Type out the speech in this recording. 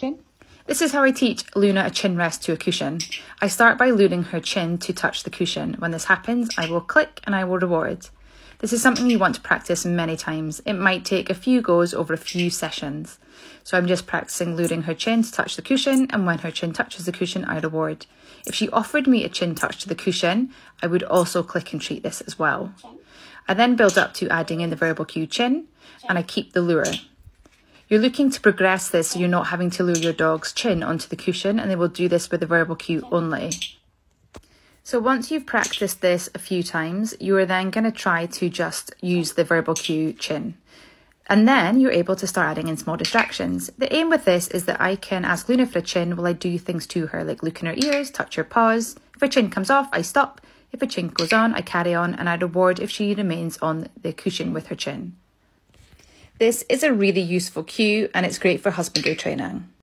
chin. This is how I teach Luna a chin rest to a cushion. I start by luring her chin to touch the cushion. When this happens, I will click and I will reward. This is something you want to practice many times. It might take a few goes over a few sessions. So I'm just practicing luring her chin to touch the cushion, and when her chin touches the cushion, I reward. If she offered me a chin touch to the cushion, I would also click and treat this as well. I then build up to adding in the verbal cue chin, and I keep the lure. You're looking to progress this so you're not having to lure your dog's chin onto the cushion, and they will do this with the verbal cue only. So once you've practiced this a few times, you are then going to try to just use the verbal cue chin. And then you're able to start adding in small distractions. The aim with this is that I can ask Luna for a chin while I do things to her, like look in her ears, touch her paws. If her chin comes off, I stop. If her chin goes on, I carry on and I reward if she remains on the cushion with her chin. This is a really useful cue and it's great for husbandry training.